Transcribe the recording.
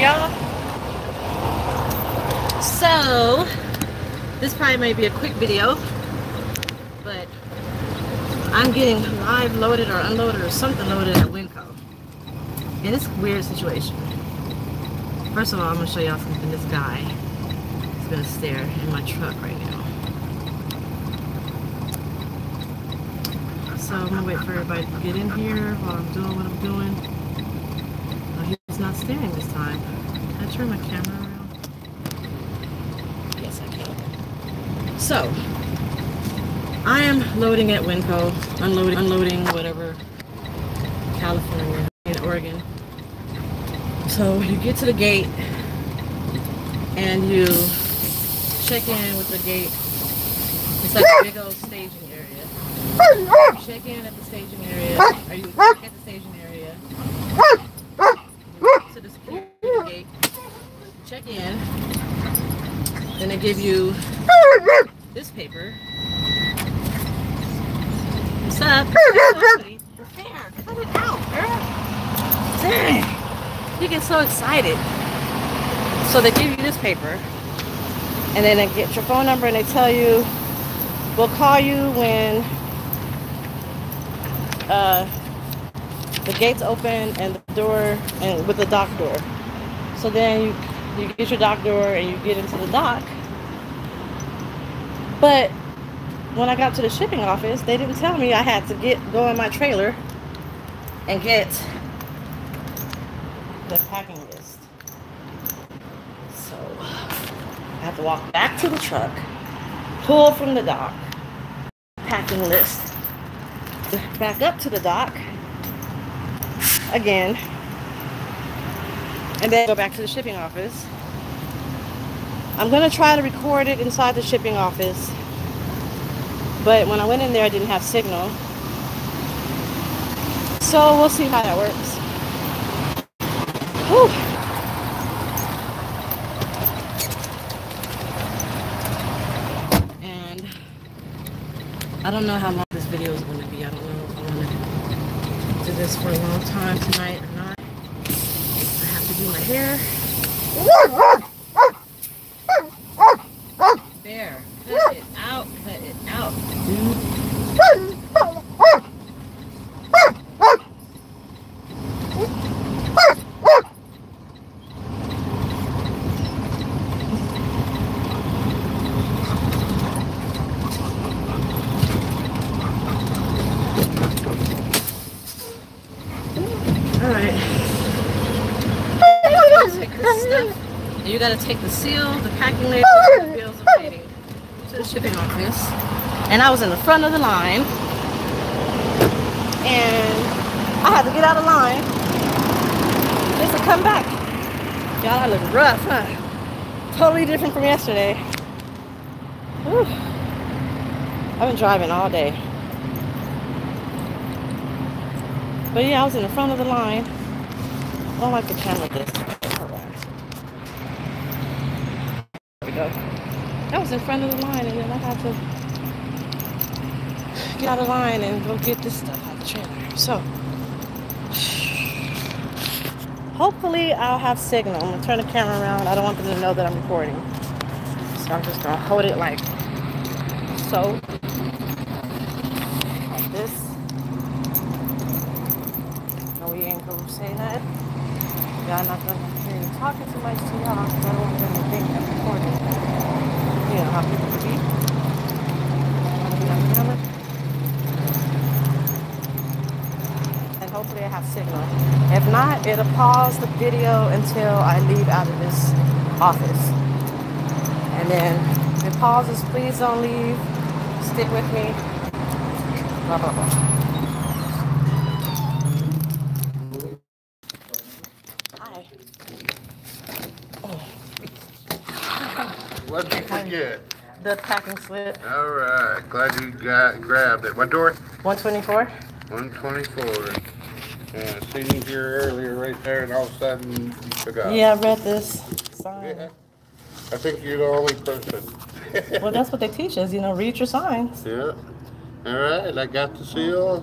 y'all. So, this probably may be a quick video, but I'm getting live loaded or unloaded or something loaded at WinCo. And it's a weird situation. First of all, I'm gonna show y'all something. This guy is gonna stare in my truck right now. So I'm gonna wait for everybody to get in here while I'm doing what I'm doing. Staring this time. Can I turn my camera around? Yes, I can. So, I am loading at WinCo, unloading, unloading whatever, California in Oregon. So you get to the gate and you check in with the gate. It's like a big old staging area. You check in at the area. Or you check at the staging area. You to the security gate. Check in. Then they give you this paper. What's up? Cut it out, girl. Dang. You get so excited. So they give you this paper. And then they get your phone number and they tell you, we'll call you when uh, the gates open and the door and with the dock door. So then you you get your dock door and you get into the dock. But when I got to the shipping office, they didn't tell me I had to get go in my trailer and get the packing list. So I have to walk back to the truck, pull from the dock, packing list, back up to the dock again, and then go back to the shipping office. I'm gonna try to record it inside the shipping office, but when I went in there, I didn't have signal. So we'll see how that works. Whew. And I don't know how long this video is going to be. I don't know if I want to do this for a long time tonight or not. I have to do my hair. There. Cut it out. Cut it out. Alright. Take this stuff. And You gotta take the seal, the packing label, to the shipping office. And I was in the front of the line. And I had to get out of line just to come back. Y'all, I look rough, huh? Totally different from yesterday. Whew. I've been driving all day. But yeah, I was in the front of the line. I don't like the camera this. Hold on. There we go. I was in front of the line and then I had to get out of line and go get this stuff out the trailer. So hopefully I'll have signal. I'm gonna turn the camera around. I don't want them to know that I'm recording. So I'm just gonna hold it like so. Like this. No, we ain't gonna say that. Y'all not gonna hear me talking too much to y'all. I don't want them to think I'm recording. And hopefully I have signal. If not, it'll pause the video until I leave out of this office. And then if it pauses, please don't leave. Stick with me. Blah blah blah. Forget? The packing slip. All right, glad you got grabbed it. What door? 124. 124. Yeah, seen you here earlier right there, and all of a sudden you forgot. Yeah, I read this sign. Yeah. I think you're the only person. Well, that's what they teach us, you know, read your signs. yeah. All right, I got the seal.